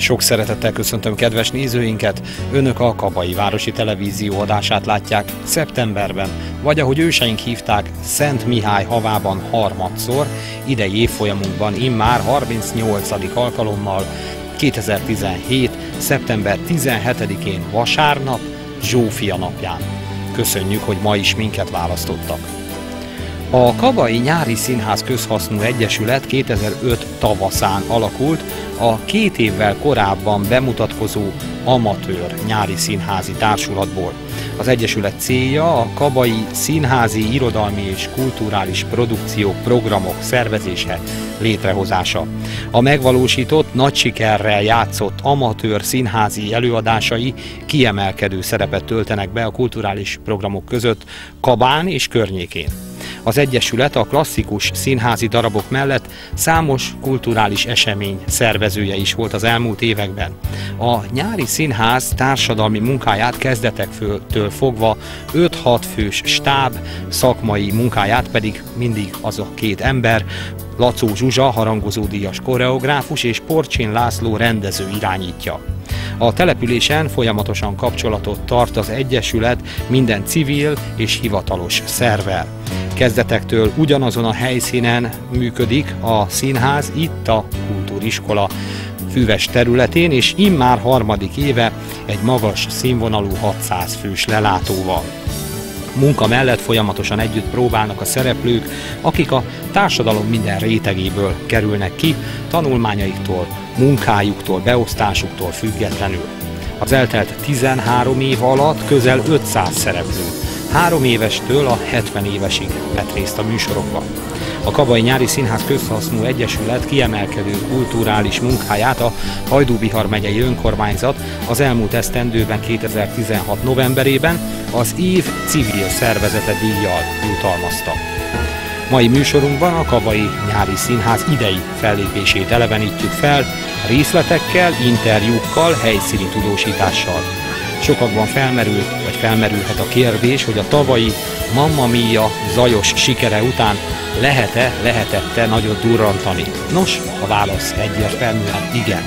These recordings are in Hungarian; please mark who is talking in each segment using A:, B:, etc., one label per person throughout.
A: Sok szeretettel köszöntöm kedves nézőinket, Önök a Kabai Városi Televízió adását látják szeptemberben, vagy ahogy őseink hívták, Szent Mihály havában harmadszor, idei évfolyamunkban immár 38. alkalommal 2017. szeptember 17-én vasárnap, Zsófia napján. Köszönjük, hogy ma is minket választottak. A Kabai Nyári Színház Közhasznú Egyesület 2005 tavaszán alakult, a két évvel korábban bemutatkozó amatőr nyári színházi társulatból. Az Egyesület célja a kabai színházi, irodalmi és kulturális produkciók, programok szervezése, létrehozása. A megvalósított, nagy sikerrel játszott amatőr színházi előadásai kiemelkedő szerepet töltenek be a kulturális programok között Kabán és környékén. Az Egyesület a klasszikus színházi darabok mellett számos kulturális esemény szervezője is volt az elmúlt években. A nyári színház társadalmi munkáját kezdetektől fogva 5-6 fős stáb szakmai munkáját pedig mindig az a két ember, Lacó Zsuzsa, harangozódíjas koreográfus és Porcsin László rendező irányítja. A településen folyamatosan kapcsolatot tart az Egyesület minden civil és hivatalos szervel. Kezdetektől ugyanazon a helyszínen működik a színház, itt a kultúriskola füves területén, és immár harmadik éve egy magas színvonalú 600 fős lelátóval. Munka mellett folyamatosan együtt próbálnak a szereplők, akik a társadalom minden rétegéből kerülnek ki, tanulmányaiktól, munkájuktól, beosztásuktól függetlenül. Az eltelt 13 év alatt közel 500 szereplő, három évestől a 70 évesig vett részt a műsorokban. A Kabai Nyári Színház Közhasznú Egyesület kiemelkedő kulturális munkáját a Hajdúbihar megyei önkormányzat az elmúlt esztendőben 2016 novemberében az év civil szervezete díjjal jutalmazta. Mai műsorunkban a Kabai Nyári Színház idei fellépését elevenítjük fel, részletekkel, interjúkkal, helyszíni tudósítással. Sokakban felmerült, vagy felmerülhet a kérdés, hogy a tavalyi Mamma Mia zajos sikere után lehet-e, lehetette nagyot durrantani? Nos, a válasz egyértelműen igen.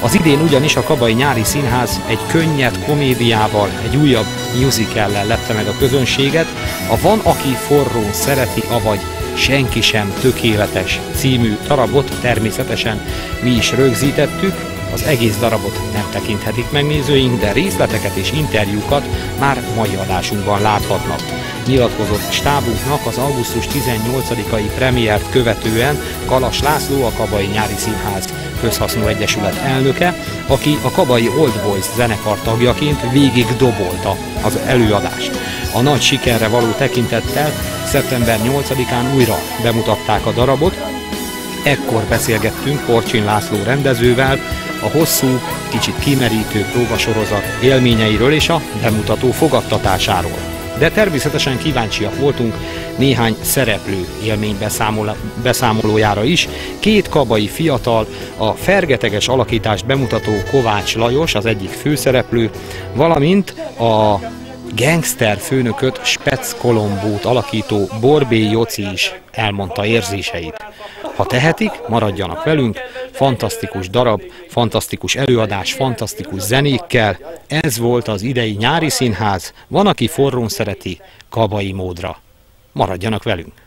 A: Az idén ugyanis a Kabai Nyári Színház egy könnyed komédiával, egy újabb musicallel lepte meg a közönséget, a Van, aki forró szereti, avagy Senki sem tökéletes című darabot természetesen mi is rögzítettük, az egész darabot nem tekinthetik meg de részleteket és interjúkat már mai adásunkban láthatnak. Nyilatkozott stábunknak az augusztus 18-ai premiért követően Kalas László, a Kabai Nyári Színház Közhasznú Egyesület elnöke, aki a Kabai Old Boys zenekar tagjaként végig dobolta az előadást. A nagy sikerre való tekintettel szeptember 8-án újra bemutatták a darabot, ekkor beszélgettünk Porcsin László rendezővel, a hosszú, kicsit kimerítő próbasorozat élményeiről és a bemutató fogadtatásáról. De természetesen kíváncsiak voltunk néhány szereplő élmény beszámolójára is. Két kabai fiatal, a fergeteges alakítást bemutató Kovács Lajos, az egyik főszereplő, valamint a gangster főnököt Spec Kolombót alakító Borbé Joci is elmondta érzéseit. Ha tehetik, maradjanak velünk, fantasztikus darab, fantasztikus előadás, fantasztikus zenékkel. Ez volt az idei nyári színház, van, aki forrón szereti, kabai módra. Maradjanak velünk!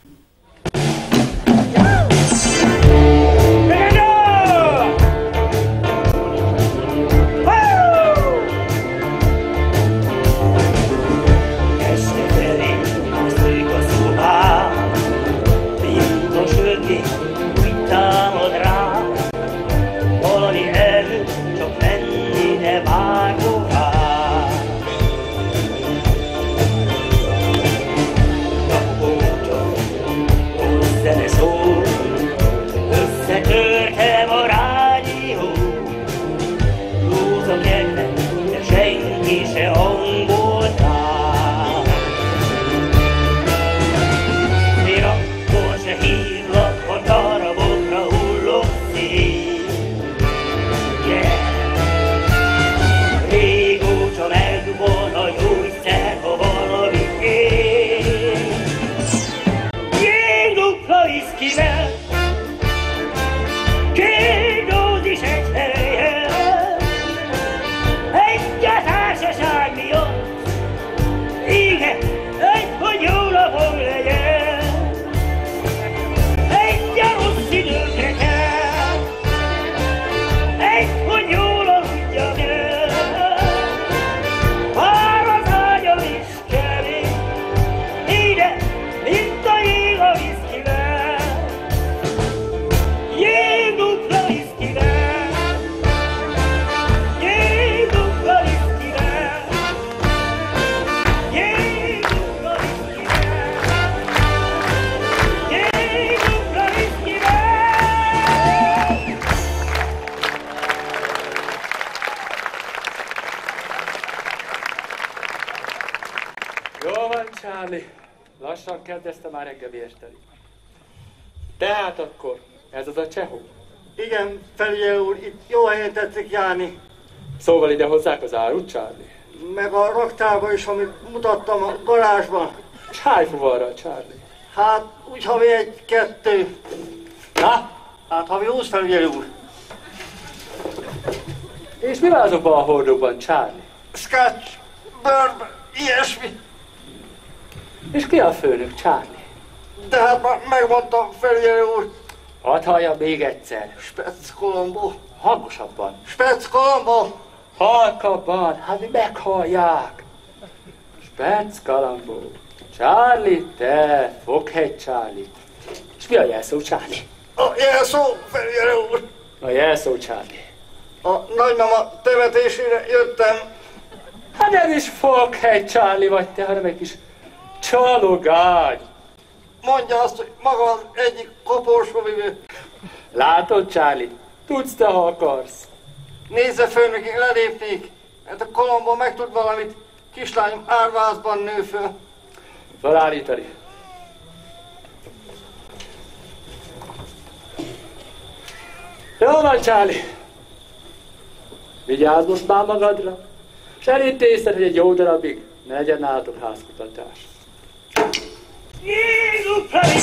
B: Érteni. Tehát akkor, ez az a csehó.
C: Igen, felügyelő úr, itt jó helyen tetszik járni.
B: Szóval ide hozzák az árut, Charlie?
C: Meg a raktárba is, amit mutattam a garázsban.
B: És hány fuvarra, Charlie?
C: Hát, úgy havi egy-kettő.
B: Na?
C: Hát havi húsz felügyelő úr.
B: És mi van azokban a hordóban, Charlie?
C: Scotch, bourbon, ilyesmi.
B: És ki a főnök, Charlie?
C: De hát már megmondtam, felügyelő úr.
B: Hadd hallja még egyszer.
C: Spec Colombo.
B: Hangosabban.
C: Spec Colombo.
B: Halkabban, hát meghallják. Spec Kalambó. Charlie, te, foghegy Charlie. És mi a jelszó, Charlie?
C: A jelszó, felügyelő úr.
B: A jelszó, Charlie.
C: A nagymama temetésére jöttem.
B: Hát nem is foghegy, Charlie vagy te, hanem egy kis csalogány.
C: Mondja azt, hogy maga az egyik koporsóvivő.
B: Látod, Charlie? Tudsz te, ha akarsz.
C: Nézze főnökig, lelépnék. Hát a Colombo megtud valamit. Kislányom árvázban nő föl.
B: Felállítani. Jó van, Charlie. Vigyázz most már magadra, és elintézted, hogy egy jó darabig ne legyen nálatok házkutatás.
D: Jesus para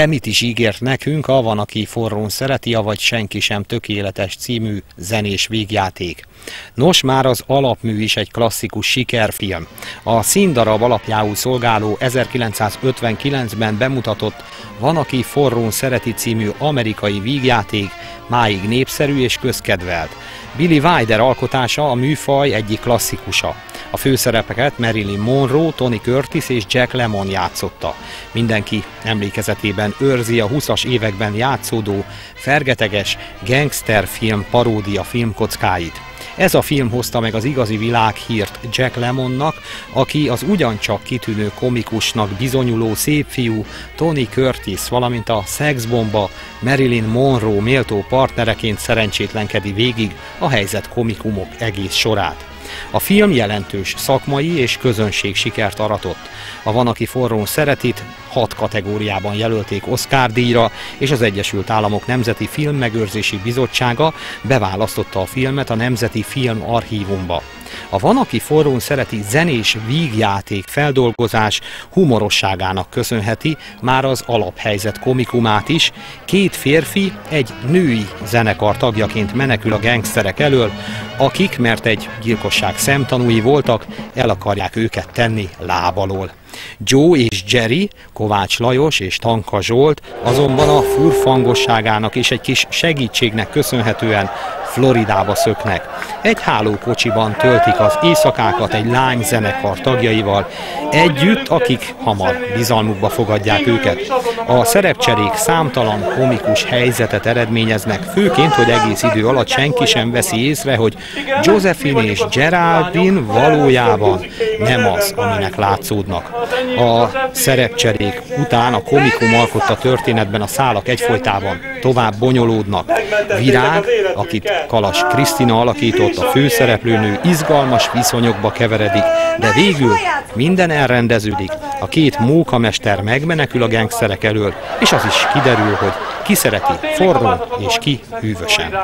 A: De mit is ígért nekünk a Van, aki forrón szereti, avagy senki sem tökéletes című zenés végjáték. Nos, már az alapmű is egy klasszikus sikerfilm. A színdarab alapjául szolgáló 1959-ben bemutatott Van, aki forrón szereti című amerikai vígjáték máig népszerű és közkedvelt. Billy Wilder alkotása a műfaj egyik klasszikusa. A főszerepeket Marilyn Monroe, Tony Curtis és Jack Lemmon játszotta. Mindenki emlékezetében őrzi a 20-as években játszódó, fergeteges gangsterfilm paródia filmkockáit. Ez a film hozta meg az igazi világhírt Jack Lemonnak, aki az ugyancsak kitűnő komikusnak bizonyuló szép fiú Tony Curtis, valamint a szexbomba Marilyn Monroe méltó partnereként szerencsétlenkedi végig a helyzet komikumok egész sorát. A film jelentős szakmai és közönség sikert aratott. A Van, aki forrón szeretit, hat kategóriában jelölték Oscar díjra, és az Egyesült Államok Nemzeti Filmmegőrzési Bizottsága beválasztotta a filmet a Nemzeti Film Archívumba. A Van, aki forrón szereti zenés vígjáték feldolgozás humorosságának köszönheti már az alaphelyzet komikumát is. Két férfi egy női zenekar tagjaként menekül a gengszterek elől, akik, mert egy gyilkosság szemtanúi voltak, el akarják őket tenni lábalól. Joe és Jerry, Kovács Lajos és Tanka Zsolt azonban a furfangosságának és egy kis segítségnek köszönhetően Floridába szöknek. Egy hálókocsiban töltik az éjszakákat egy lány zenekar tagjaival, együtt, akik hamar bizalmukba fogadják őket. A szerepcserék számtalan komikus helyzetet eredményeznek, főként, hogy egész idő alatt senki sem veszi észre, hogy Josephine és Geraldine valójában nem az, aminek látszódnak. A szerepcserék után a komikum alkotta történetben a szálak egyfolytában tovább bonyolódnak. Virág, akit Kalas Krisztina alakított, a főszereplőnő izgalmas viszonyokba keveredik, de végül minden elrendeződik, a két mókamester megmenekül a gengszerek elől, és az is kiderül, hogy ki szereti forró és ki hűvösen.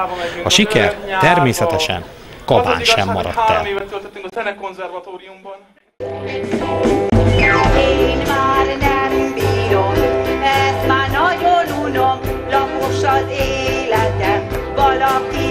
A: A siker természetesen kabán sem maradt el.
E: Az életem, valaki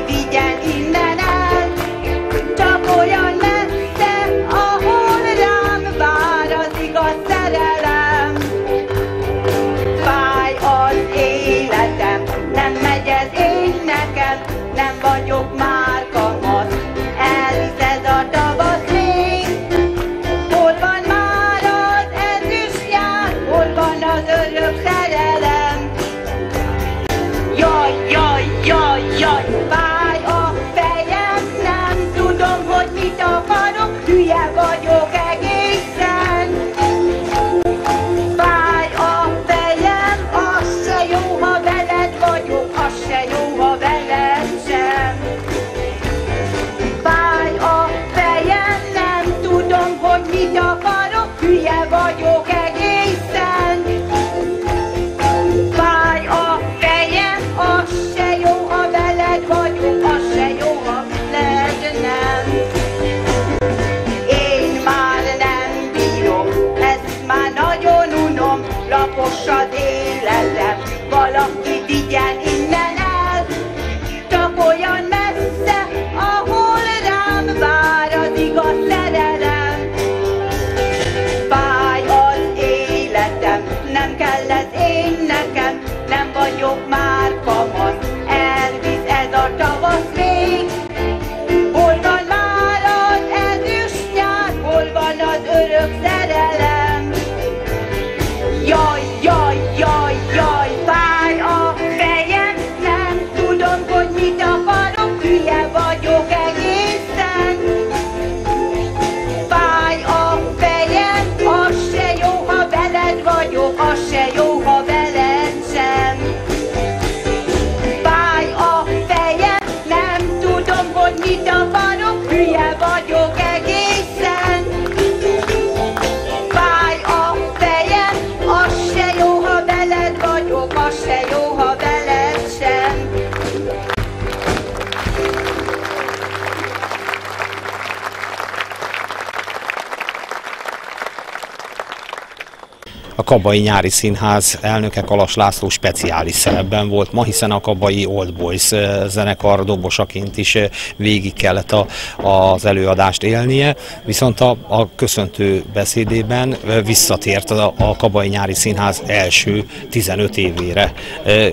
A: Kabai Nyári Színház elnöke Kalas László speciális szerepben volt ma, hiszen a Kabai Old Boys zenekar dobosaként is végig kellett a, az előadást élnie, viszont a, a köszöntő beszédében visszatért a, a Kabai Nyári Színház első 15 évére.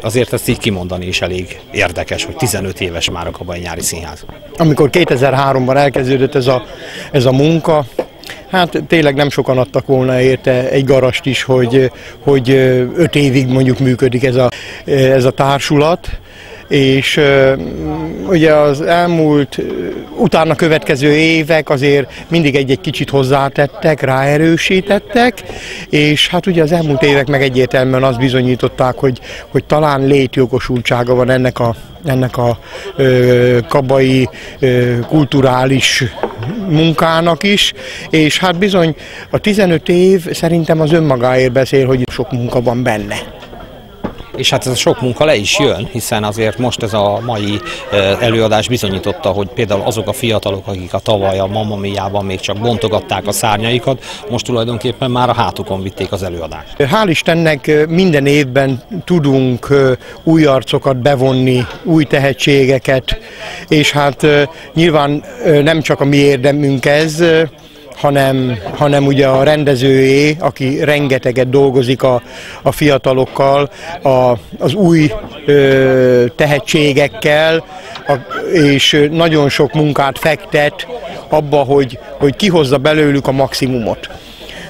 A: Azért ezt így kimondani is elég érdekes, hogy 15 éves már a Kabai Nyári Színház.
F: amikor 2003-ban elkezdődött ez a, ez a munka, hát tényleg nem sokan adtak volna érte egy garast is, hogy, hogy öt évig mondjuk működik ez a, ez a társulat, és ugye az elmúlt, utána következő évek azért mindig egy-egy kicsit hozzátettek, ráerősítettek, és hát ugye az elmúlt évek meg egyértelműen azt bizonyították, hogy, hogy talán létjogosultsága van ennek a, ennek a ö, kabai ö, kulturális munkának is, és hát bizony a 15 év szerintem az önmagáért beszél, hogy sok munka van benne.
A: És hát ez a sok munka le is jön, hiszen azért most ez a mai előadás bizonyította, hogy például azok a fiatalok, akik a tavaly a Mamma Mia-ban még csak bontogatták a szárnyaikat, most tulajdonképpen már a hátukon vitték az előadást.
F: Hál' Istennek minden évben tudunk új arcokat bevonni, új tehetségeket, és hát nyilván nem csak a mi érdemünk ez, hanem, hanem ugye a rendezőjé, aki rengeteget dolgozik a, a fiatalokkal, a, az új ö, tehetségekkel, a, és nagyon sok munkát fektet abba, hogy, hogy kihozza belőlük a maximumot.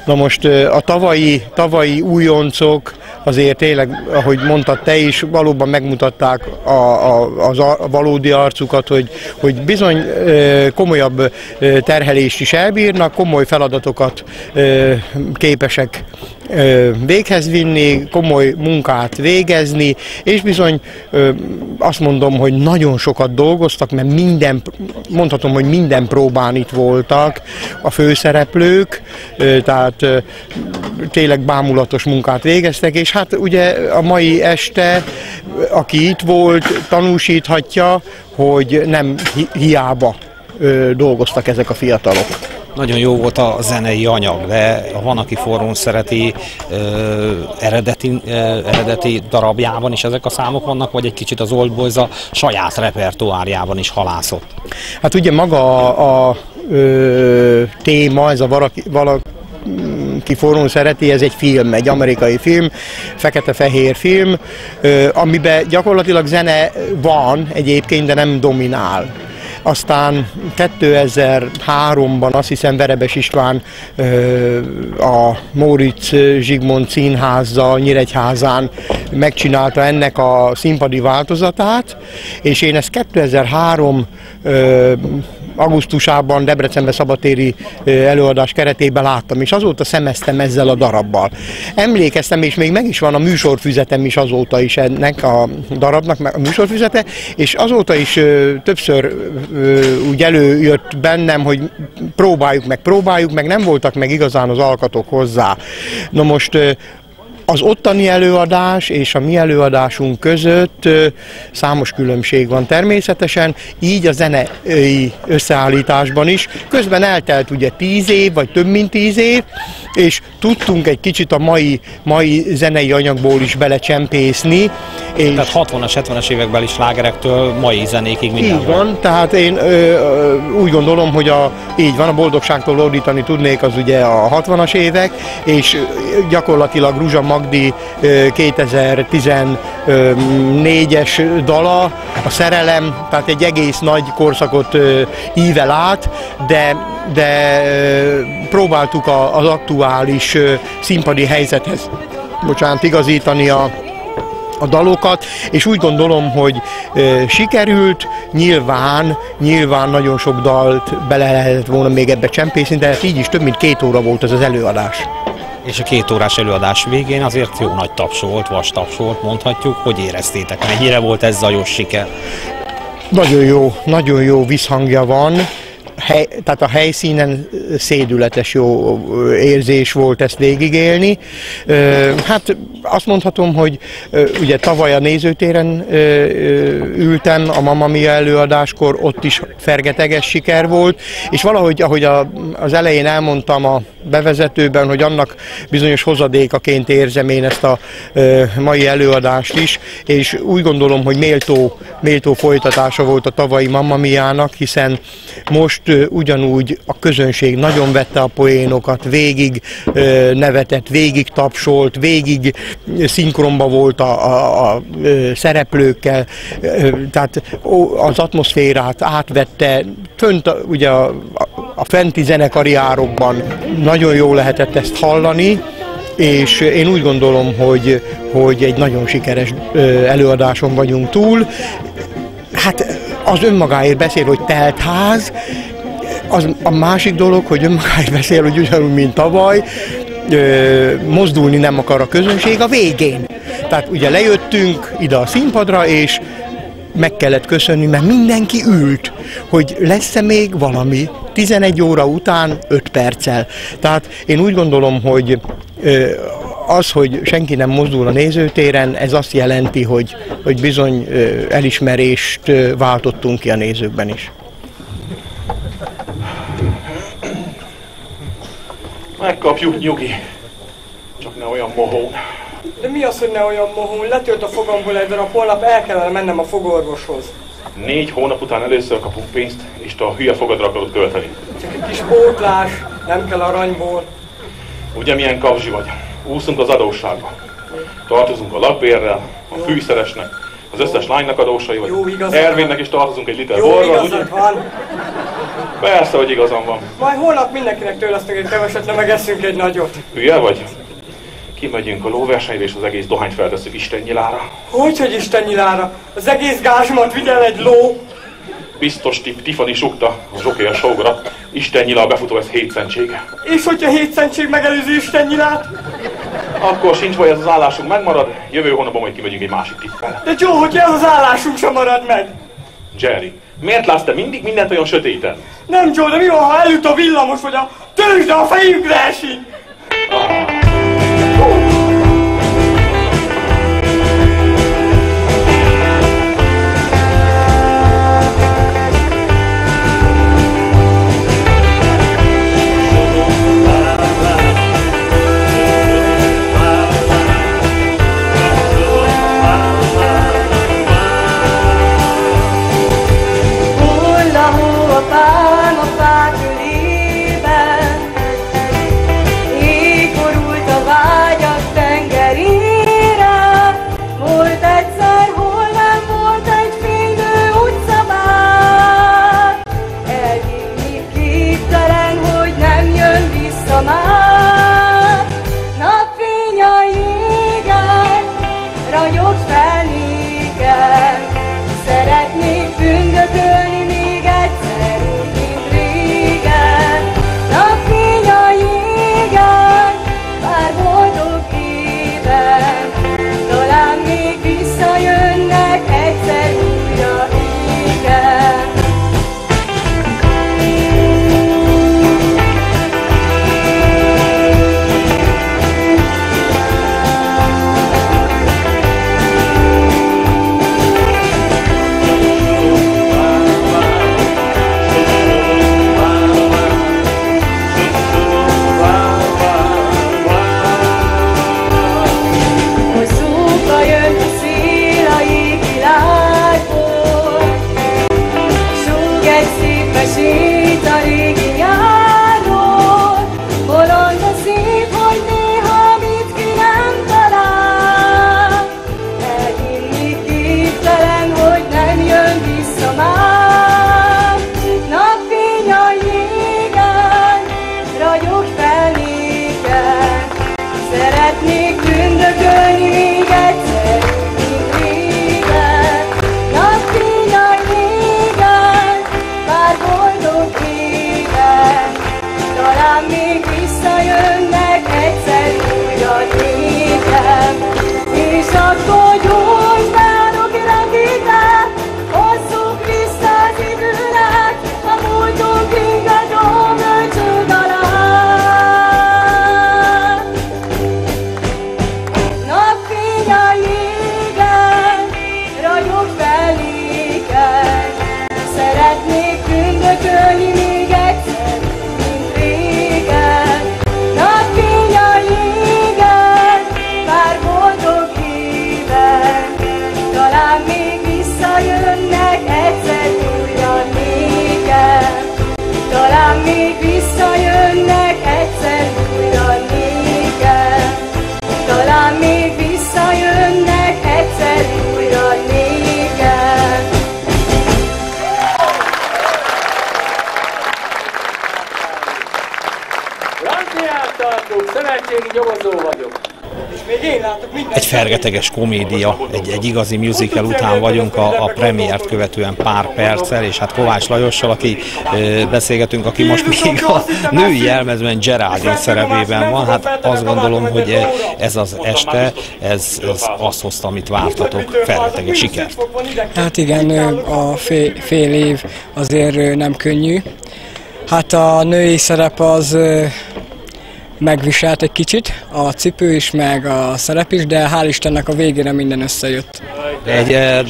F: Na most a tavalyi, tavalyi újoncok azért tényleg, ahogy mondtad te is, valóban megmutatták a, a, az a, a valódi arcukat, hogy, hogy bizony komolyabb terhelést is elbírnak, komoly feladatokat képesek véghez vinni, komoly munkát végezni, és bizony azt mondom, hogy nagyon sokat dolgoztak, mert minden, mondhatom, hogy minden próbán itt voltak a főszereplők, tehát tényleg bámulatos munkát végeztek, és hát ugye a mai este, aki itt volt, tanúsíthatja, hogy nem hi- hiába dolgoztak ezek a fiatalok.
A: Nagyon jó volt a zenei anyag, de van, aki forrón szereti ö, eredeti, ö, eredeti darabjában is ezek a számok vannak, vagy egy kicsit az Old Boys a saját repertoárjában is halászott.
F: Hát ugye maga a, a ö, téma, ez a valaki, valaki ki forrón szereti, ez egy film, egy amerikai film, fekete-fehér film, amiben gyakorlatilag zene van egyébként, de nem dominál. Aztán 2003-ban azt hiszem Verebes István a Móricz Zsigmond színházzal Nyíregyházán megcsinálta ennek a színpadi változatát, és én ezt 2003 ö, augusztusában Debrecenbe szabatéri előadás keretében láttam, és azóta szemeztem ezzel a darabbal. Emlékeztem, és még meg is van a műsorfüzetem is azóta is ennek a darabnak a műsorfüzete, és azóta is többször úgy előjött bennem, hogy próbáljuk meg, próbáljuk meg, nem voltak meg igazán az alkatok hozzá. Na most az ottani előadás és a mi előadásunk között számos különbség van természetesen, így a zenei összeállításban is. Közben eltelt ugye tíz év, vagy több mint tíz év, és tudtunk egy kicsit a mai, mai zenei anyagból is belecsempészni. És
A: Tehát 60-as, 70-es évekbeli slágerektől mai zenékig minden
F: így van, tehát én ö, úgy gondolom, hogy a, így van, a boldogságtól ordítani tudnék, az ugye a 60-as évek, és gyakorlatilag Ruzsa Magdi ö, 2014-es dala, a szerelem, tehát egy egész nagy korszakot ível át, de, de próbáltuk az aktuális színpadi helyzethez bocsánat, igazítani a, a dalokat, és úgy gondolom, hogy ö, sikerült, nyilván, nyilván nagyon sok dalt bele lehetett volna még ebbe csempészni, de hát így is több mint két óra volt az az előadás.
A: És a két órás előadás végén azért jó nagy taps volt, vas taps volt, mondhatjuk. Hogy éreztétek? Mennyire volt ez zajos siker?
F: Nagyon jó, nagyon jó visszhangja van, hely, tehát a helyszínen szédületes jó érzés volt ezt végigélni. Hát azt mondhatom, hogy ugye tavaly a nézőtéren ültem a Mamma Mia előadáskor, ott is fergeteges siker volt, és valahogy, ahogy a, az elején elmondtam a bevezetőben, hogy annak bizonyos hozadékaként érzem én ezt a mai előadást is, és úgy gondolom, hogy méltó, méltó folytatása volt a tavalyi Mamma Mia-nak, hiszen most ugyanúgy a közönség nagyon vette a poénokat, végig nevetett, végig tapsolt, végig szinkronba volt a, a, a szereplőkkel, tehát az atmoszférát átvette, fönt ugye a, a, fenti zenekari árokban nagyon jó lehetett ezt hallani, és én úgy gondolom, hogy, hogy egy nagyon sikeres előadáson vagyunk túl. Hát az önmagáért beszél, hogy telt ház, az a másik dolog, hogy önmagáért beszél, hogy ugyanúgy, mint tavaly, ö, mozdulni nem akar a közönség a végén. Tehát ugye lejöttünk ide a színpadra, és meg kellett köszönni, mert mindenki ült, hogy lesz-e még valami 11 óra után 5 perccel. Tehát én úgy gondolom, hogy az, hogy senki nem mozdul a nézőtéren, ez azt jelenti, hogy, hogy bizony elismerést váltottunk ki a nézőkben is.
G: Megkapjuk, nyugi. Csak ne olyan mohón.
H: De mi az, hogy ne olyan mohón? Letört a fogamból egy darab, holnap el kellene mennem a fogorvoshoz.
G: Négy hónap után először kapunk pénzt, és te a hülye fogadra akarod költeni.
H: Csak egy kis pótlás, nem kell aranyból.
G: Ugye milyen kapzsi vagy? Úszunk az adósságba. Tartozunk a lakbérrel, a fűszeresnek, az összes lánynak adósai vagy.
H: Jó, igazad
G: Ervinnek is tartozunk egy liter
H: Jó
G: borral, ugye?
H: van.
G: Persze, hogy igazam van.
H: Majd holnap mindenkinek tőlesztek egy keveset, le megeszünk egy nagyot.
G: Hülye vagy? Kimegyünk a lóversenyre, és az egész dohányt feltesszük Isten nyilára.
H: Hogy, hogy Isten nyilára? Az egész gázsimat vigyel egy ló.
G: Biztos tip, Tiffany sukta, a zsoké a sógra. Isten nyilá befutó, ez hétszentség.
H: És hogyha hétszentség megelőzi Isten nyilát?
G: Akkor sincs baj, ez az állásunk megmarad, jövő hónapban majd kimegyünk egy másik tippel.
H: De Joe, hogy ez az állásunk sem marad meg.
G: Jerry, miért látsz te mindig mindent olyan sötéten?
H: Nem Joe, de mi van, ha elüt a villamos, vagy a tőzsde a fejünkre esik?
E: Hullahó
A: fergeteges komédia, egy, egy igazi musical után vagyunk a, a premiért követően pár perccel, és hát Kovács Lajossal, aki ö, beszélgetünk, aki most még a női jelmezben Geraldine szerepében van, hát azt gondolom, hogy ez az este, ez, ez azt hozta, amit vártatok, fergeteges sikert.
H: Hát igen, a fél, fél év azért nem könnyű. Hát a női szerep az megviselt egy kicsit, a cipő is, meg a szerep is, de hál' Istennek a végére minden összejött.
A: Egy eh,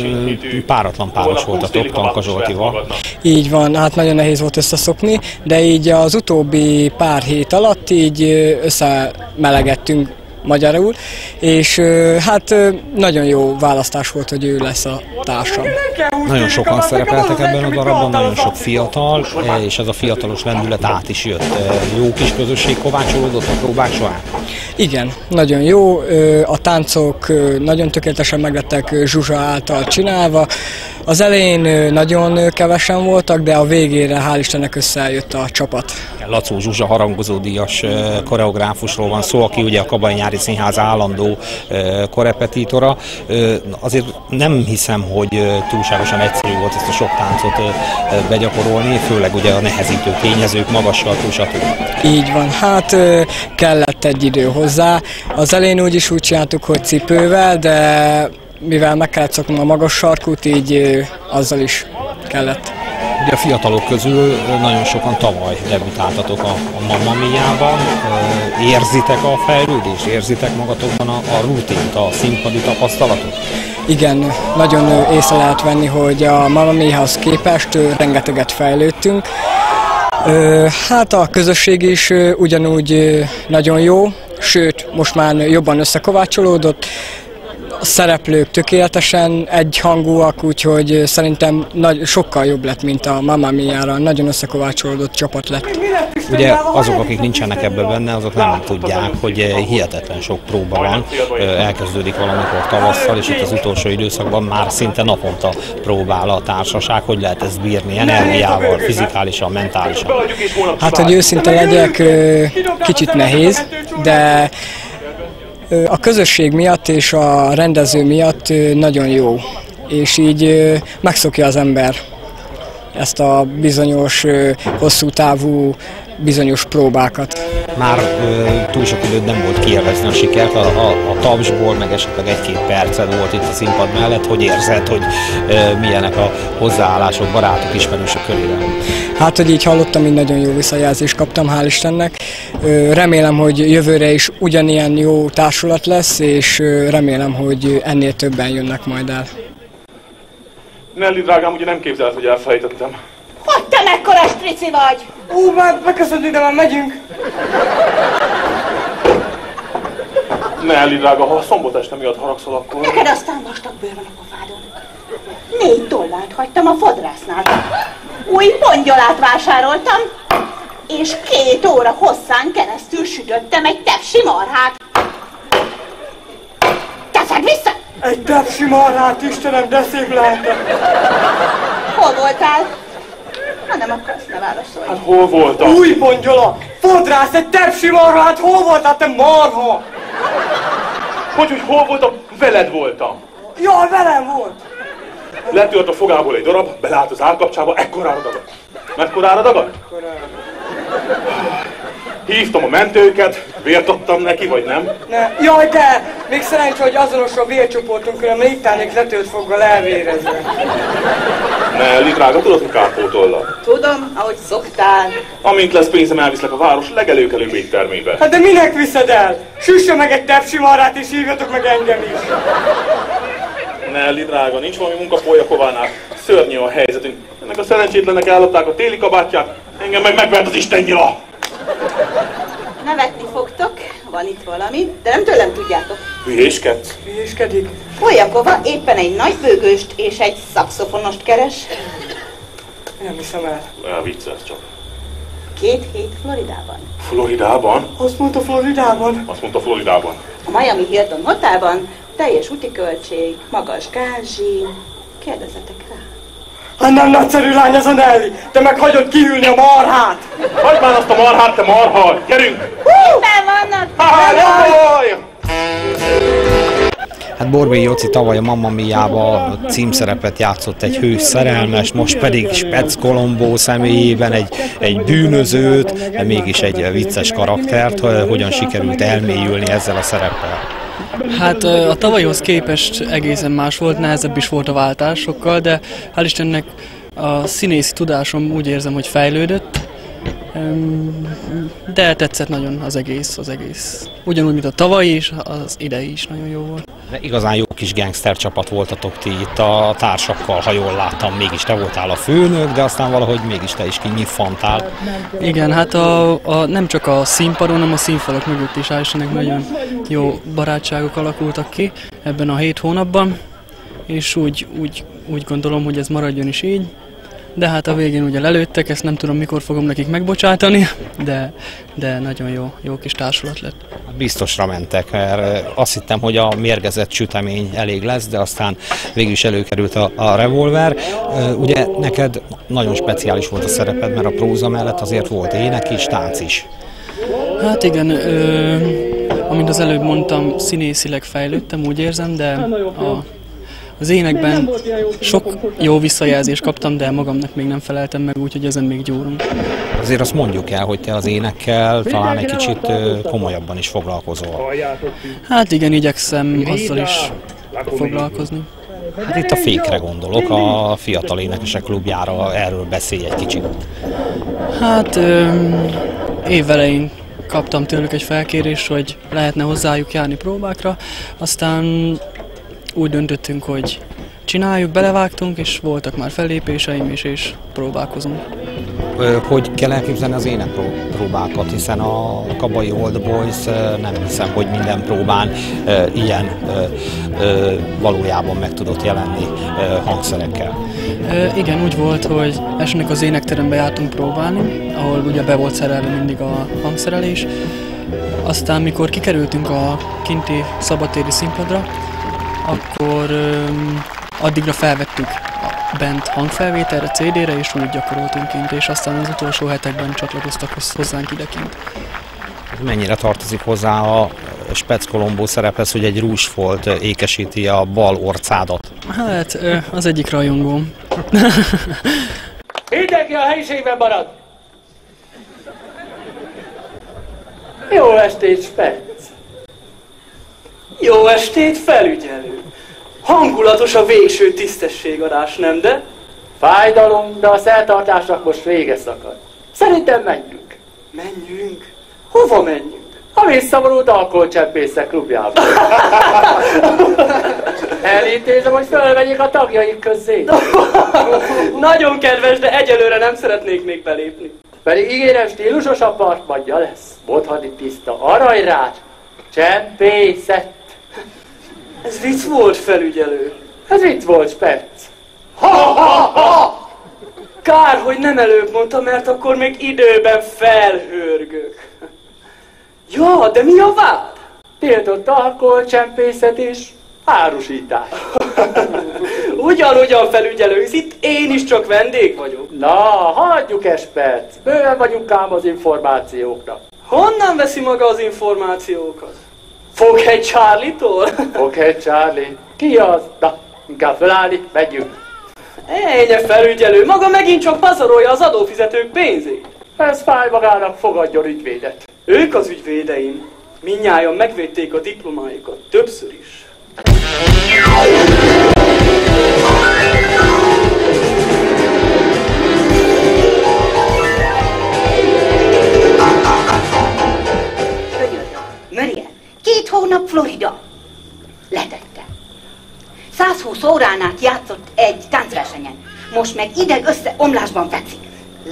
A: páratlan páros voltatok Tanka Zsoltival.
H: Így van, hát nagyon nehéz volt összeszokni, de így az utóbbi pár hét alatt így ö, összemelegettünk magyarul, és hát nagyon jó választás volt, hogy ő lesz a társam.
A: Nagyon sokan szerepeltek ebben a darabban, nagyon sok fiatal, és ez a fiatalos lendület át is jött. Jó kis közösség kovácsolódott a próbák során.
H: Igen, nagyon jó, a táncok nagyon tökéletesen meglettek Zsuzsa által csinálva. Az elején nagyon kevesen voltak, de a végére hál' Istennek összejött a csapat.
A: Lacó Zsuzsa harangozó díjas eh, koreográfusról van szó, aki ugye a Kabai Nyári Színház állandó korepetitora. Eh, Azért nem hiszem, hogy túlságosan egyszerű volt ezt a sok táncot begyakorolni, főleg ugye a nehezítő tényezők, magas sarkú, stb.
H: Így van, hát kellett egy idő hozzá. Az elején úgy is úgy csináltuk, hogy cipővel, de mivel meg kellett szoknom a magas sarkút, így azzal is kellett.
A: Ugye a fiatalok közül nagyon sokan tavaly debütáltatok a, a Mamma Mia-ban. Érzitek a fejlődést? Érzitek magatokban a, a rutint, a színpadi tapasztalatot?
H: Igen, nagyon észre lehet venni, hogy a Mamma Mia-hoz képest rengeteget fejlődtünk. Hát a közösség is ugyanúgy nagyon jó, sőt, most már jobban összekovácsolódott. Szereplők tökéletesen egyhangúak, úgyhogy szerintem nagy, sokkal jobb lett, mint a Mamma Mia-ra. Nagyon összekovácsolódott csapat lett.
A: Ugye azok, akik nincsenek ebben benne, azok nem tudják, hogy hihetetlen sok próba van. Elkezdődik valamikor tavasszal, és itt az utolsó időszakban már szinte naponta próbál a társaság, hogy lehet ezt bírni energiával, fizikálisan, mentálisan.
H: Hát, hogy őszinte legyek, kicsit nehéz, de a közösség miatt és a rendező miatt nagyon jó. És így megszokja az ember ezt a bizonyos hosszú távú bizonyos próbákat.
A: Már ö, túl sok időt nem volt kielvezni a sikert, a, a, a tapsból, meg esetleg egy-két perced volt itt a színpad mellett, hogy érzed, hogy ö, milyenek a hozzáállások, barátok, ismerősök körében.
H: Hát, hogy így hallottam, így nagyon jó visszajelzést kaptam, hál' Istennek. Remélem, hogy jövőre is ugyanilyen jó társulat lesz, és remélem, hogy ennél többen jönnek majd el.
G: Nelly, drágám, ugye nem képzeled, hogy elfelejtettem.
E: Hogy te mekkora strici vagy?
H: Ú, már beköszöntünk, de már megyünk.
G: Nelly, drága, ha a szombat este miatt haragszol, akkor...
E: Neked aztán vastag bőr van a pofádon. Négy dollárt hagytam a fodrásznál. Új pongyolát vásároltam, és két óra hosszán keresztül sütöttem egy tepsi marhát. Teszed vissza!
H: Egy tepsi marhát, Istenem, de szép lehetett.
E: Hol voltál? Ha nem akarsz, ne válaszolj.
G: Hát hol voltam?
H: Új pongyola! Fodrász egy tepsi marhát, hol voltál te marha?
G: Hogy, hogy hol voltam? Veled voltam.
H: Jaj, velem volt!
G: Letört a fogából egy darab, belállt az állkapcsába, ekkorára dagadt. Mekkorára dagadt? Hívtam a mentőket, vért adtam neki, vagy nem?
H: Ne. Jaj, de! Még szerencsé, hogy azonos a vércsoportunk, különben itt állnék letört foggal elvérezve.
G: Nelly, drága, tudod, hogy kárpótollak?
E: Tudom, ahogy szoktál.
G: Amint lesz pénzem, elviszlek a város legelőkelőbb éttermébe.
H: Hát de minek viszed el? Süsse meg egy tepsi marrát és hívjatok meg engem is.
G: Nelly, drága, nincs valami munka Polyakovánál. Szörnyű a helyzetünk. Ennek a szerencsétlenek ellopták a téli kabátját, engem meg megvert az Isten nyila.
E: Nevetni fogtok, van itt valami, de nem tőlem tudjátok.
G: Hülyéskedsz?
H: Hülyéskedik.
E: Poljakova éppen egy nagybőgőst és egy szakszofonost keres.
H: Nem hiszem el.
G: El vicces csak.
E: Két hét Floridában.
G: Floridában?
H: Azt mondta Floridában.
G: Azt mondta Floridában.
E: A Miami Hilton Hotelban teljes úti költség, magas gázsi. Kérdezzetek rá.
H: Hát nem nagyszerű lány ez a Nelly, de meg hagyod kihűlni a marhát.
G: Hagyd már azt a marhát, te marha! Gyerünk!
E: Minden vannak!
G: Há, nem baj!
A: Hát Borbély Jóci tavaly a Mamma Mia-ba címszerepet játszott egy hős szerelmes, most pedig Spec Kolombó személyében egy, egy bűnözőt, de mégis egy vicces karaktert, hogyan sikerült elmélyülni ezzel a szereppel.
I: Hát a tavalyhoz képest egészen más volt, nehezebb is volt a váltás de hál' Istennek a színészi tudásom úgy érzem, hogy fejlődött, de tetszett nagyon az egész, az egész. Ugyanúgy, mint a tavalyi is, az idei is nagyon jó volt.
A: De igazán jó kis gangster csapat voltatok ti itt a társakkal, ha jól láttam, mégis te voltál a főnök, de aztán valahogy mégis te is kinyitfantál.
I: Igen, hát a, a, nem csak a színpadon, hanem a színfalak mögött is hál' Istennek nagyon jó barátságok alakultak ki ebben a hét hónapban, és úgy, úgy, úgy gondolom, hogy ez maradjon is így. De hát a végén ugye lelőttek, ezt nem tudom mikor fogom nekik megbocsátani, de, de nagyon jó, jó kis társulat lett.
A: Biztosra mentek, mert azt hittem, hogy a mérgezett sütemény elég lesz, de aztán végül is előkerült a, a revolver. Ugye neked nagyon speciális volt a szereped, mert a próza mellett azért volt ének is, tánc is.
I: Hát igen, ö, amint az előbb mondtam, színészileg fejlődtem, úgy érzem, de a, az énekben sok jó visszajelzést kaptam, de magamnak még nem feleltem meg, úgyhogy ezen még gyúrunk.
A: Azért azt mondjuk el, hogy te az énekkel talán egy kicsit komolyabban is foglalkozol.
I: Hát igen, igyekszem azzal is foglalkozni.
A: Hát itt a fékre gondolok, a fiatal énekesek klubjára, erről beszélj egy kicsit.
I: Hát évelején kaptam tőlük egy felkérést, hogy lehetne hozzájuk járni próbákra, aztán úgy döntöttünk, hogy csináljuk, belevágtunk, és voltak már fellépéseim is, és próbálkozunk.
A: Hogy kell elképzelni az énekpróbákat, hiszen a Kabai Old Boys nem hiszem, hogy minden próbán ilyen valójában meg tudott jelenni hangszerekkel.
I: Igen, úgy volt, hogy esnek az énekterembe jártunk próbálni, ahol ugye be volt szerelve mindig a hangszerelés. Aztán, mikor kikerültünk a kinti szabadtéri színpadra, akkor öm, addigra felvettük a bent hangfelvételre, CD-re, és úgy gyakoroltunk kint, és aztán az utolsó hetekben csatlakoztak hozz- hozzánk idekint.
A: Mennyire tartozik hozzá a Spec Kolombó szerephez, hogy egy rúsfolt ékesíti a bal orcádat?
I: Hát, az egyik rajongóm.
B: Mindenki a helyiségben marad! Jó estét, Spec!
J: Jó estét, felügyelő! Hangulatos a végső tisztességadás, nem de?
B: Fájdalom, de a szertartásnak most vége szakad. Szerintem menjünk.
J: Menjünk? Hova menjünk?
B: A visszavonult alkoholcsempészek klubjába. Elintézem, hogy fölvegyék a tagjaik közé.
J: Nagyon kedves, de egyelőre nem szeretnék még belépni.
B: Pedig ígérem stílusos apartmanja lesz. Mondhatni tiszta aranyrács, csempészet.
J: Ez vicc volt, felügyelő.
B: Ez vicc volt, Spec.
J: Kár, hogy nem előbb mondta, mert akkor még időben felhörgök. Ja, de mi a vád?
B: Tiltott alkoholcsempészet és árusítás.
J: Ugyanúgyan felügyelő, hisz itt én is csak vendég vagyok.
B: Na, hagyjuk Espert. Bőven vagyunk ám az információknak.
J: Honnan veszi maga az információkat? Foghegy Charlie-tól?
B: Foghegy Charlie? Ki az? Na, inkább fölállni, megyünk.
J: Ennyi felügyelő, maga megint csak pazarolja az adófizetők pénzét.
B: Ez fáj magának, fogadjon ügyvédet.
J: Ők az ügyvédeim. Minnyáján megvédték a diplomájukat, többször is.
E: Két hónap Florida. Letette. 120 órán át játszott egy táncversenyen. Most meg ideg összeomlásban fekszik.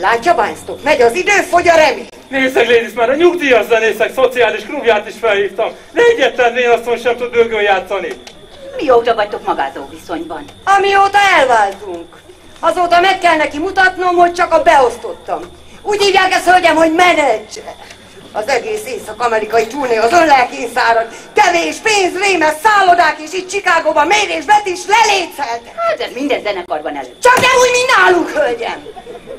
K: Látja, bájztok, megy az idő, fogy a remény.
L: Nézzek, ladies, már a nyugdíjas zenészek szociális klubját is felhívtam. De egyetlen vénasszony sem tud bőgön játszani.
E: Mióta vagytok magázó viszonyban?
K: Amióta elváltunk. Azóta meg kell neki mutatnom, hogy csak a beosztottam. Úgy hívják ezt, hölgyem, hogy menedzser. Az egész észak-amerikai turné az önlelkén szárad. Kevés pénz, rémes szállodák, és itt Csikágóban mérés bet is lelécelt.
E: Hát ez minden zenekarban elő.
K: Csak nem úgy, mint nálunk, hölgyem.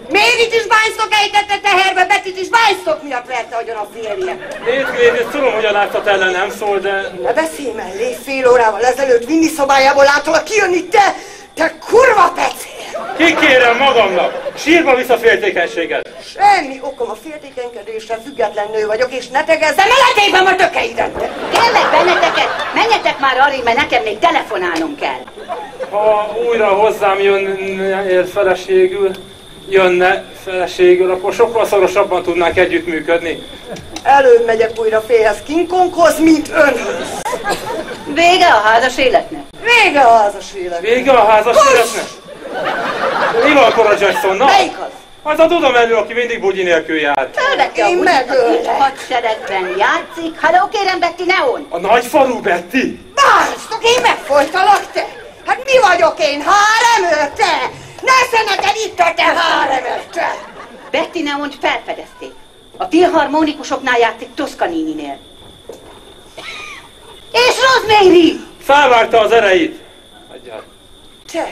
K: Mérit is bánysztok ejtette teherbe, Betit is bánysztok miatt verte agyon a férje.
L: Nézd, tudom, hogy a látszat ellen nem szól, de...
K: Ne beszélj mellé, fél órával ezelőtt vinni szobájából láttalak kijönni, te, te kurva pecél!
L: Kikérem magamnak! Sírba vissza féltékenységet!
K: Semmi okom a féltékenykedésre, független nő vagyok, és ne tegezze meletében a tökeidet!
E: Kérlek benneteket, menjetek már arra, mert nekem még telefonálnom kell.
L: Ha újra hozzám jön feleségül, jönne feleségül, akkor sokkal szorosabban tudnánk együttműködni.
K: Előbb megyek újra félhez King Konghoz, mint önhöz.
E: Vége a házas életnek.
K: Vége a házas életnek.
L: Vége a házas életnek? Mi van akkor a Jacksonnal?
K: Melyik az?
L: Az a tudom elő, aki mindig bugyi nélkül jár.
E: Fölvette a
K: Én
E: aki hadseregben játszik. Halló, kérem, Betty Neon!
L: A nagyfarú Betty?
K: Básztok, én megfolytalak, te! Hát mi vagyok én, háremő, te? Nesze neked itt a te háremő, te!
E: Betty Neont felfedezték. A filharmonikusoknál játszik Toscanini-nél. És Rosemary!
L: Felvágta az ereit. Adjál.
K: Te!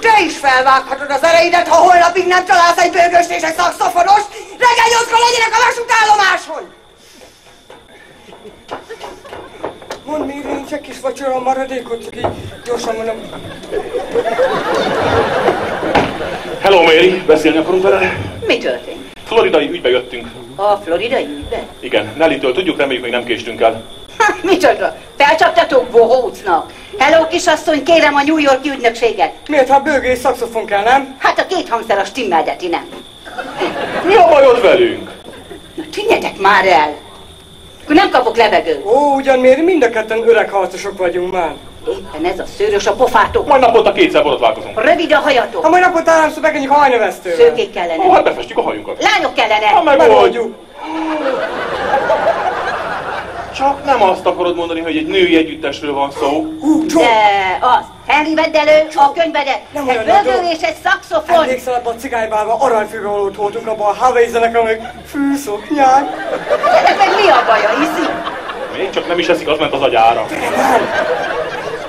K: Te is felvághatod az ereidet, ha holnapig nem találsz egy bőgöst és egy szakszofonos, reggel nyolckor legyenek a vasútállomáson! Mondd még, nincs egy kis vacsora maradékot, csak így gyorsan mondom.
G: Hello Mary, beszélni akarunk vele?
E: Mi történt?
G: Floridai ügybe jöttünk.
E: A floridai ügybe?
G: Igen, Nelly-től tudjuk, reméljük még nem késtünk el.
E: Ha, micsoda? Felcsaptatok bohócnak? Hello, kisasszony, kérem a New York ügynökséget.
K: Miért, ha bőgő és szakszofon kell, nem?
E: Hát a két hangszer a stimmeldeti, nem?
G: Mi a bajod velünk?
E: Na tűnjetek már el! Akkor nem kapok levegőt.
K: Ó, ugyan miért mind a ketten öreg harcosok vagyunk már.
E: Éppen ez a szőrös a pofátok.
G: Majd naponta kétszer borotválkozunk.
E: Rövid a hajatok.
K: Ha majd napot államszor megennjük a hajnövesztővel.
E: Szőkék kellene.
G: Ó, hát befestjük a hajunkat.
E: Lányok kellene.
G: Ha megoldjuk.
K: Megoldjuk.
G: Csak nem azt akarod mondani, hogy egy női együttesről van szó.
E: De az. Henry vedd elő a könyvedet.
K: Nem
E: Egy
K: dolog.
E: és egy szakszofon.
K: Emlékszel abban a cigánybálban aranyfűbe valót voltunk abban a Harvey zenekar, fűszoknyák.
E: Ennek meg mi a baja, iszi?
G: Még csak nem is eszik, az ment az agyára.
K: Miért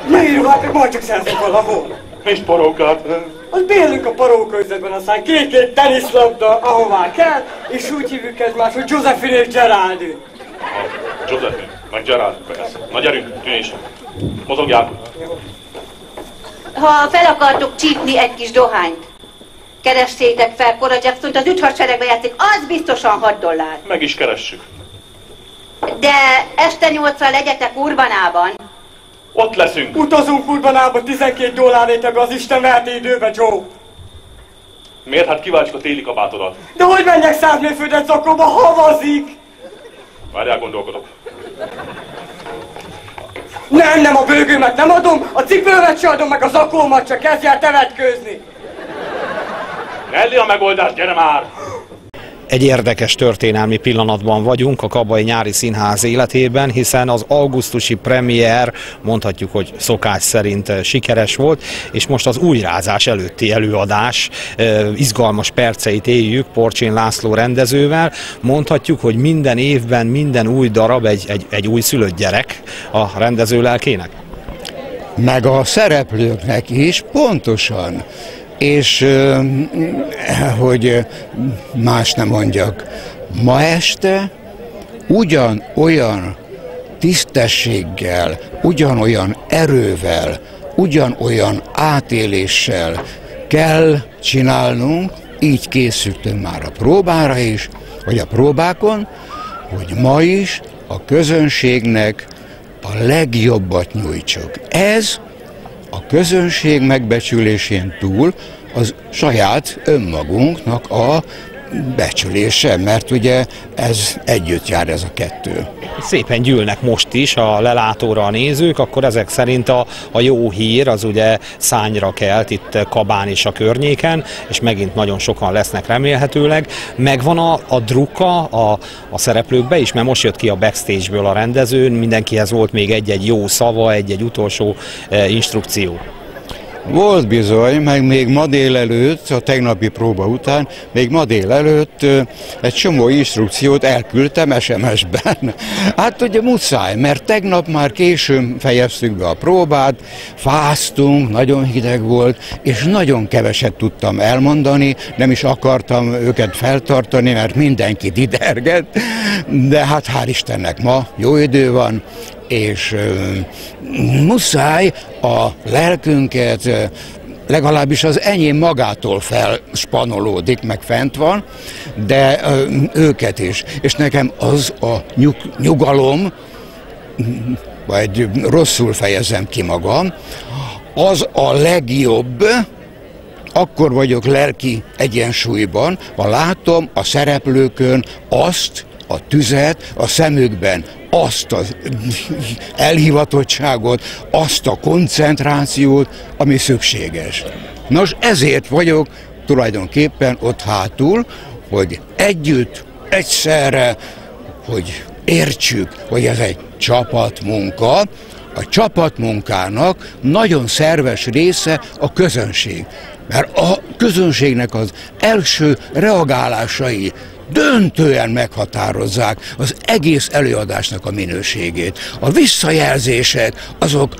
K: ruhát meg majd csak szerzünk valahol?
G: És parókát.
K: Az bélünk a parókörzetben, aztán két-két teniszlabda, ahová kell, és úgy hívjuk egymást, hogy Josephine és Geraldine.
G: Josephine, meg Gerard, persze. Na gyerünk, tűnés. Mozogjál.
E: Ha fel akartok csípni egy kis dohányt, keressétek fel Cora Jackson-t, az üthadseregbe játszik, az biztosan 6 dollár.
G: Meg is keressük.
E: De este nyolcra legyetek Urbanában.
G: Ott leszünk.
K: Utazunk Urbanába 12 dollárért ebbe az Isten verte időbe, Joe.
G: Miért? Hát kiváltsuk a téli kabátodat.
K: De hogy menjek száz mérföldet zakóba, havazik?
G: Várjál, gondolkodok.
K: Nem, nem, a bőgőmet nem adom, a cipőmet se adom, meg a zakómat, csak kezdj el tevetkőzni.
G: Nelly a megoldás, gyere már!
A: Egy érdekes történelmi pillanatban vagyunk a Kabai Nyári Színház életében, hiszen az augusztusi premier mondhatjuk, hogy szokás szerint eh, sikeres volt, és most az újrázás előtti előadás eh, izgalmas perceit éljük Porcsén László rendezővel. Mondhatjuk, hogy minden évben minden új darab egy, egy, egy új szülött gyerek a rendező lelkének.
M: meg a szereplőknek is pontosan. És hogy más nem mondjak, ma este ugyan olyan tisztességgel, ugyanolyan erővel, ugyanolyan átéléssel kell csinálnunk, így készültünk már a próbára is, vagy a próbákon, hogy ma is a közönségnek a legjobbat nyújtsuk. Ez a közönség megbecsülésén túl az saját önmagunknak a becsülése, mert ugye ez együtt jár ez a kettő.
A: Szépen gyűlnek most is a lelátóra a nézők, akkor ezek szerint a, a jó hír az ugye szányra kelt itt Kabán és a környéken, és megint nagyon sokan lesznek remélhetőleg. Megvan a, a druka a, a szereplőkbe is, mert most jött ki a backstage-ből a rendezőn, mindenkihez volt még egy-egy jó szava, egy-egy utolsó e, instrukció.
M: Volt bizony, meg még ma délelőtt, a tegnapi próba után, még ma délelőtt egy csomó instrukciót elküldtem SMS-ben. Hát ugye muszáj, mert tegnap már későn fejeztük be a próbát, fáztunk, nagyon hideg volt, és nagyon keveset tudtam elmondani, nem is akartam őket feltartani, mert mindenki diderget, de hát hál' Istennek ma jó idő van, és muszáj a lelkünket legalábbis az enyém magától felspanolódik, meg fent van, de őket is. És nekem az a nyug, nyugalom, vagy rosszul fejezem ki magam, az a legjobb, akkor vagyok lelki egyensúlyban, ha látom a szereplőkön azt, a tüzet a szemükben, azt az elhivatottságot, azt a koncentrációt, ami szükséges. Nos, ezért vagyok tulajdonképpen ott hátul, hogy együtt, egyszerre, hogy értsük, hogy ez egy csapatmunka, a csapatmunkának nagyon szerves része a közönség. Mert a közönségnek az első reagálásai, döntően meghatározzák az egész előadásnak a minőségét. A visszajelzések, azok,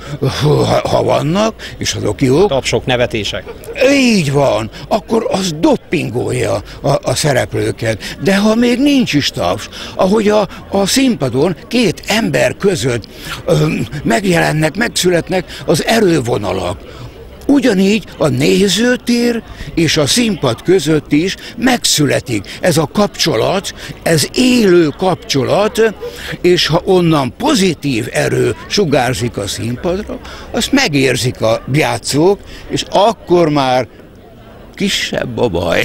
M: ha vannak, és azok jók.
A: Tapsok, nevetések.
M: Így van, akkor az doppingolja a, a szereplőket. De ha még nincs is taps, ahogy a, a színpadon két ember között ö, megjelennek, megszületnek az erővonalak, Ugyanígy a nézőtér és a színpad között is megszületik ez a kapcsolat, ez élő kapcsolat, és ha onnan pozitív erő sugárzik a színpadra, azt megérzik a játszók, és akkor már kisebb a baj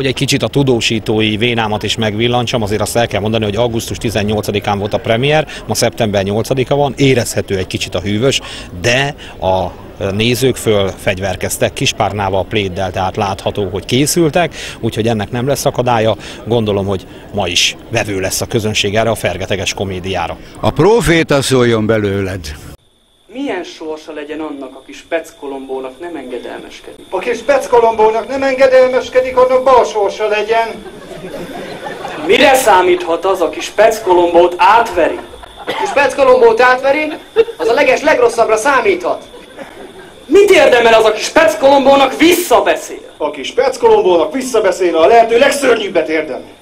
A: hogy egy kicsit a tudósítói vénámat is megvillancsam, azért azt el kell mondani, hogy augusztus 18-án volt a premier, ma szeptember 8-a van, érezhető egy kicsit a hűvös, de a nézők föl fegyverkeztek kispárnával, pléddel, tehát látható, hogy készültek, úgyhogy ennek nem lesz akadálya. Gondolom, hogy ma is vevő lesz a közönség erre a fergeteges komédiára.
M: A proféta szóljon belőled.
J: Milyen sorsa legyen annak, aki Speckolombónak nem engedelmeskedik?
C: Aki Speckolombónak nem engedelmeskedik, annak bal sorsa legyen.
J: Mire számíthat az, aki Speckolombót átveri?
N: Aki Speckolombót átveri, az a leges legrosszabbra számíthat.
J: Mit érdemel az, aki Speckolombónak visszabeszél?
C: Aki Speckolombónak visszabeszél, a lehető legszörnyűbbet érdemel.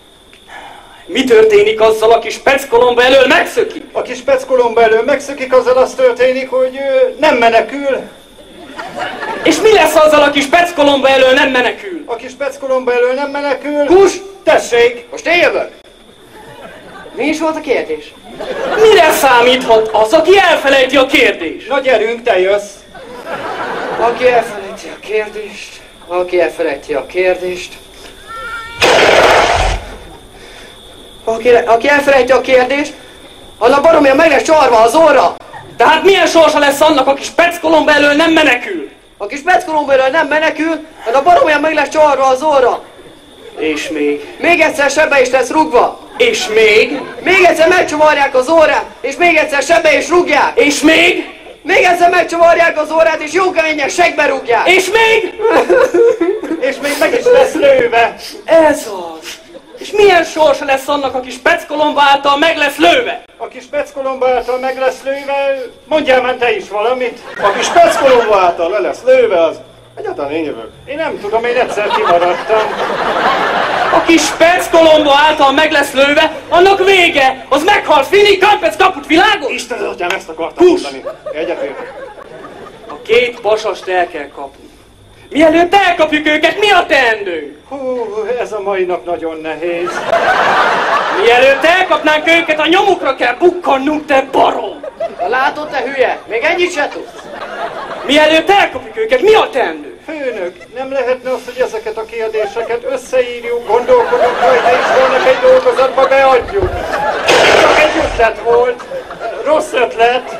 J: Mi történik azzal, aki Speckkolomba elől megszökik?
C: Aki Speckkolomba elől megszökik, azzal az történik, hogy nem menekül.
J: És mi lesz azzal, aki Speckkolomba elől nem menekül?
C: Aki Speckkolomba elől nem menekül...
N: Kus!
C: Tessék!
N: Most én jövök! Mi is volt a kérdés?
J: Mire számíthat az, aki elfelejti a kérdést?
C: Na gyerünk, te jössz!
N: Aki elfelejti a kérdést, aki elfelejti a kérdést, aki, aki elfelejti a kérdést, annak baromja meg lesz csalva az orra.
J: Tehát milyen sorsa lesz annak, aki Speckkolomba elől nem menekül?
N: Aki Speckkolomba elől nem menekül, annak baromja meg lesz csalva az orra.
J: És még?
N: Még egyszer sebbe is lesz rugva.
J: És még?
N: Még egyszer megcsavarják az órát, és még egyszer sebbe is rúgják.
J: És még?
N: Még egyszer megcsavarják az órát, és jó keményen segbe rúgják.
J: És még?
C: és még meg is lesz lőve.
J: Ez az. És milyen sorsa lesz annak, aki Speckkolomba által meg lesz lőve?
C: Aki Speckkolomba által meg lesz lőve, mondjál már te is valamit. Aki Speckkolomba által le lesz lőve, az Egyáltalán én jövök. Én nem tudom, én egyszer kimaradtam.
O: A kis Spec Kolombo által meg lesz lőve, annak vége! Az meghal, fini, kampec, kaput, világos?
C: Isten az atyám, ezt akartam
O: Hús!
C: mondani. Egyetértek.
O: A két pasast el kell kapni. Mielőtt elkapjuk őket, mi a teendő?
C: Hú, ez a mai nap nagyon nehéz.
O: Mielőtt elkapnánk őket, a nyomukra kell bukkannunk, te barom!
N: Látod, te hülye? Még ennyit se tudsz?
O: Mielőtt elkapjuk őket, mi a teendő?
C: Főnök, nem lehetne az, hogy ezeket a kérdéseket összeírjuk, gondolkodunk rajta, és holnap egy dolgozatba beadjuk. Csak egy ötlet volt. Rossz ötlet.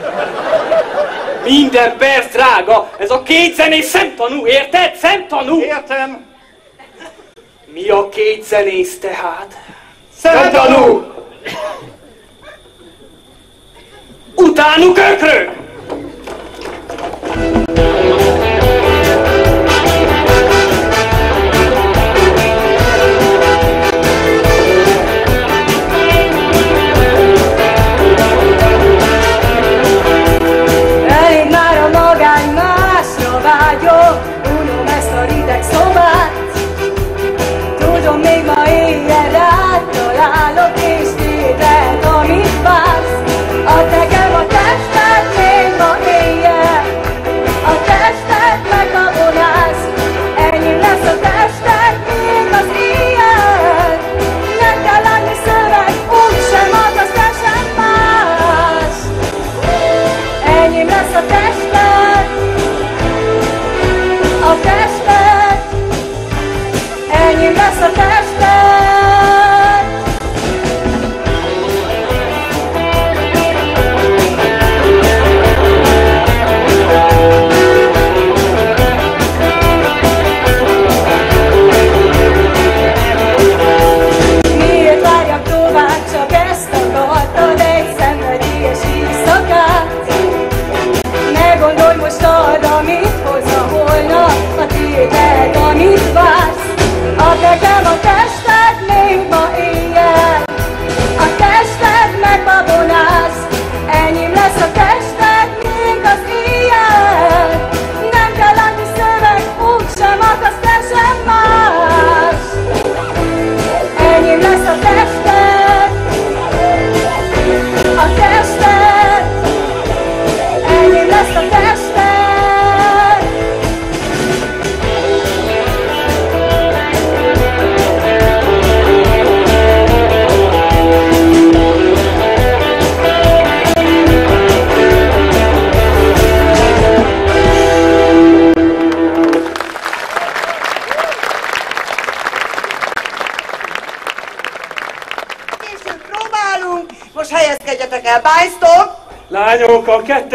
O: Minden perc drága, ez a két zenész szemtanú, érted? Szemtanú!
C: Értem.
O: Mi a két zenész tehát?
C: Szemtanú!
O: Utánuk ökrök!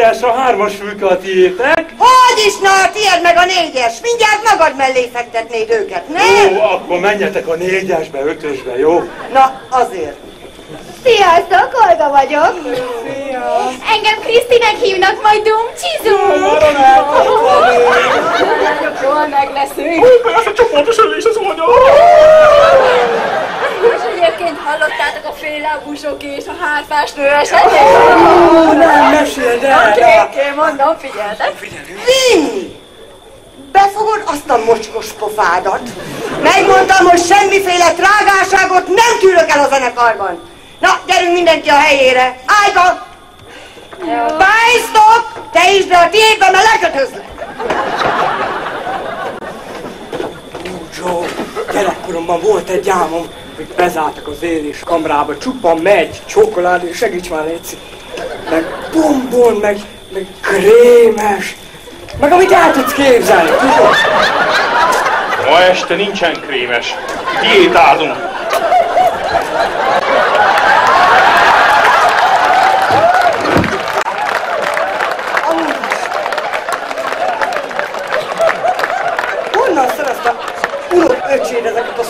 L: Kettes, a hármas fülke a tiétek.
K: Hogy is, na, tiéd meg a négyes. Mindjárt magad mellé fektetnéd őket, nem?
L: Ó, akkor menjetek a négyesbe, ötösbe, jó?
K: Na, azért.
P: Sziasztok, Olga vagyok. Szia. Engem Krisztinek hívnak, majd dumcsizunk.
Q: Jól meg leszünk.
L: Ez a csoportos ölés az anya.
Q: És egyébként hallottátok a féllábúsok és a hárfás nő esetét?
N: nem, meséld el.
Q: Oké, oké, mondom, figyeltek.
K: Vinni! Befogod azt a mocskos pofádat. Megmondtam, hogy semmiféle trágárságot nem tűrök el a zenekarban. Na, gyerünk mindenki a helyére. Ájba! Bájztok! Te is, de a tiédbe, mert lekötözlek.
N: Joe, gyerekkoromban volt egy álmom, hogy bezártak az élés kamrába, csupa megy, csokoládé, segíts már létszik. Meg bombon, meg, meg krémes, meg amit el tudsz képzelni, tudod?
G: Ma este nincsen krémes. Diétázunk.
N: Honnan szerezte unok öcséd ezeket a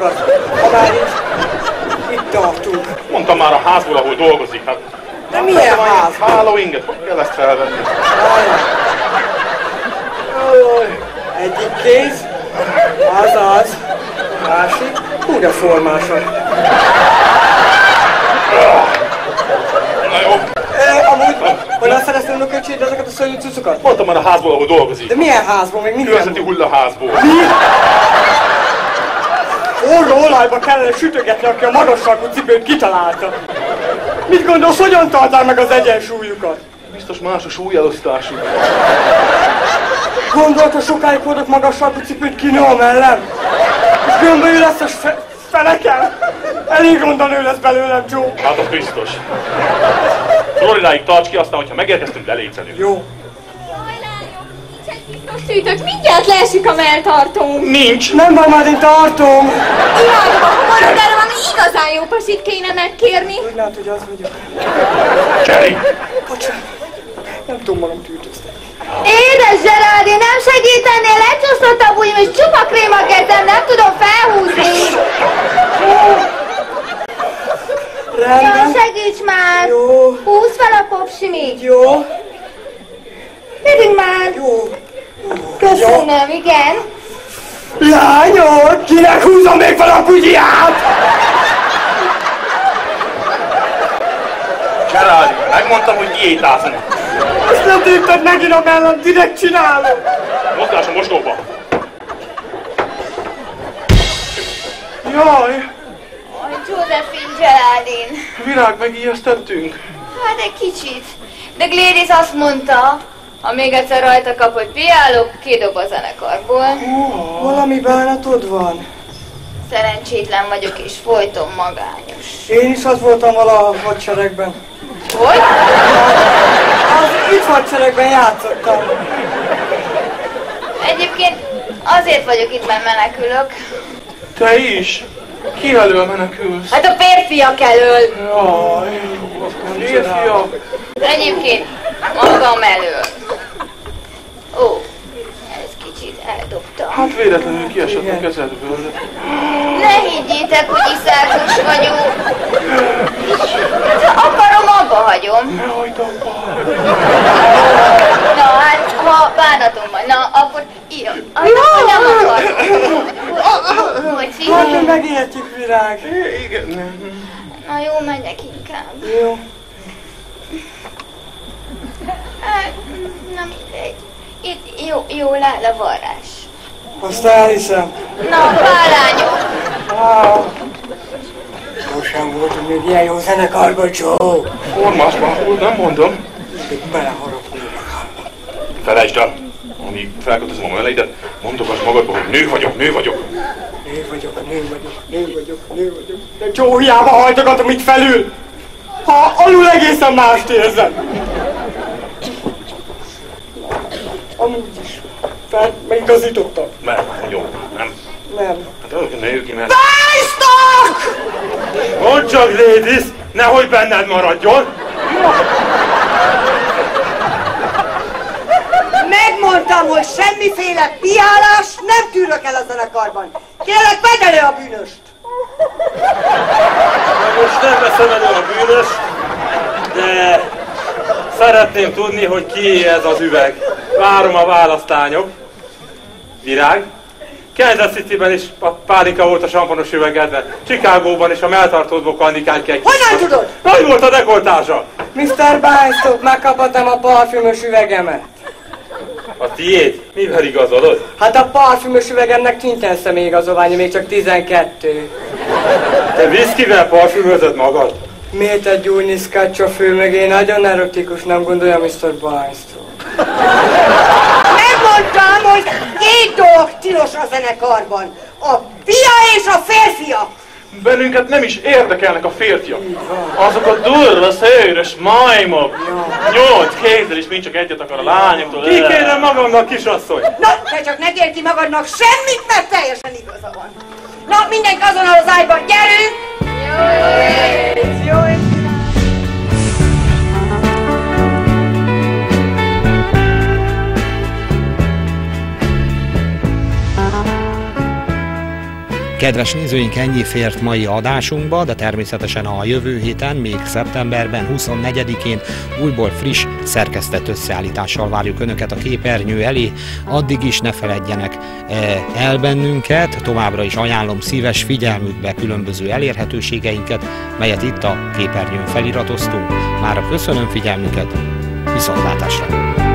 N: cuccokat, ha már itt, tartunk?
G: Mondtam már a házból, ahol dolgozik. Hát,
N: De milyen ház?
G: Halloween-et, hogy kell ezt felvenni?
N: Egyik kéz, azaz, másik, úgy a formásan.
G: Na jó,
N: E, amúgy, honnan szerezte unok öcséd ezeket a szörnyű cuccokat?
G: mondtam már a házból, ahol dolgozik.
N: De milyen házból, még minden?
G: Kőzeti hullaházból.
N: Mi? Forró olajba kellene sütögetni, aki a magas sarkú cipőt kitalálta. Mit gondolsz, hogyan tartál meg az egyensúlyukat?
G: Biztos más a súlyelosztásuk.
N: Gondolt, hogy sokáig hordok magas sarkú cipőt kinő mellem? És ő lesz a fe- felekem? Elég ronda nő lesz belőlem, Joe.
G: Hát az biztos. Floridáig tarts ki, aztán, hogyha megérkeztünk, lelécelünk.
N: Jó.
R: Prostitutök, mindjárt leesik a melltartónk.
G: Nincs.
N: Nem van már, én tartom.
R: Imádom, a maradjára valami igazán jó pasit kéne megkérni.
N: Úgy látod, hogy az vagyok.
G: Cseri!
N: Bocsánat. Nem tudom magam tűrtöztetni.
R: Édes Zserádi, nem segítenél? Lecsúszott a bujjam, és csupa krém a kezem, nem tudom felhúzni.
N: Rendben.
R: Ja, segíts már!
N: Jó.
R: Húzd fel a popsimit!
N: Jó.
R: Gyerünk már!
N: Jó.
R: Köszönöm, igen.
N: Lányok, kinek húzom még fel a kutyját?
G: Geráldi, megmondtam, hogy diétázunk.
N: Ezt nem tépted megint a mellem, direkt csinálom.
G: Mozgás a mosdóba.
N: Jaj,
R: Josephine Geraldine.
G: Virág, megijesztettünk.
R: Hát egy kicsit. De Gladys azt mondta, ha még egyszer rajta kap, hogy piálok, kidob a zenekarból.
N: valami bánatod van.
R: Szerencsétlen vagyok és folyton magányos.
N: Én is az voltam valaha a hadseregben.
R: Hogy?
N: Az itt hadseregben játszottam.
R: Egyébként azért vagyok itt, mert menekülök.
G: Te is? Ki elől menekülsz?
R: Hát a férfiak elől.
G: Jaj, férfiak.
R: Egyébként magam elől. Ó, ez kicsit eldobtam.
G: Hát véletlenül kiesett a kezedből.
R: Ne higgyétek, hogy iszártos vagyok. Ha akarom, abba hagyom.
G: Ne hagyd abba.
R: Na hát, ha bánatom van, na akkor írom. Ah, akkor nem akarom. Bocsi.
N: Hát, mi megértjük, virág.
G: Igen.
R: Na jó, menjek inkább.
N: Jó.
R: Hát, na mindegy. Itt jó, jól áll a varrás.
N: Azt elhiszem.
R: Na, pálányok.
N: Á, Sosem voltunk még ilyen jó zenekarban, Joe.
G: Formásban volt, nem mondom.
N: Beleharapunk.
G: Felejtsd el. Amíg felkötözöm a melleidet, mondogass magadba, hogy nő vagyok, nő vagyok.
N: Nő vagyok, nő vagyok, nő vagyok, nő vagyok. De Joe, hiába hajtogatom itt felül. Ha alul egészen mást érzem. Amúgy is. Fel, megigazítottam.
G: Mert jó, nem.
N: Nem.
G: Hát olyan nők ki, mert...
N: Bájztak!
L: Mondd csak, Ladies, nehogy benned maradjon!
K: Megmondtam, hogy semmiféle piálás nem tűrök el a zenekarban. Kérlek, vedd elő a bűnöst!
L: Na most nem veszem elő a bűnös, de szeretném tudni, hogy ki ez az üveg. Várom a választányok. Virág? Kansas City-ben is a pálinka volt a samponos üvegedben. Chicagóban is a melltartódból egy kis-
K: Honnan tudod?
L: Nagy volt a dekoltása!
N: Mr. Bájztok, megkaphatom a parfümös üvegemet.
L: A tiéd? Mivel igazolod?
N: Hát a parfümös üvegemnek nincsen személyigazolványa, még csak 12.
L: Te viszkivel parfümözöd magad?
N: Miért egy szkács a fő, meg én nagyon erotikus, nem gondolja Mr. Bájztok.
K: Megmondtam, hogy két dolog tilos a zenekarban. A fia és a férfia.
G: Bennünket nem is érdekelnek a férfiak. Azok a durva, szőrös majmok. Nyolc kézzel is mind csak egyet akar a lányoktól.
L: Ki kérem magamnak, kisasszony?
K: Na, te csak ne kérj ki magadnak semmit, mert teljesen igaza van. Na, mindenki azonnal az ágyban, gyerünk! Jó, jó, jó.
A: Kedves nézőink, ennyi fért mai adásunkba, de természetesen a jövő héten, még szeptemberben 24-én újból friss, szerkesztett összeállítással várjuk Önöket a képernyő elé. Addig is ne feledjenek eh, el bennünket, továbbra is ajánlom szíves figyelmükbe különböző elérhetőségeinket, melyet itt a képernyőn feliratoztunk. Mára köszönöm figyelmüket, viszontlátásra!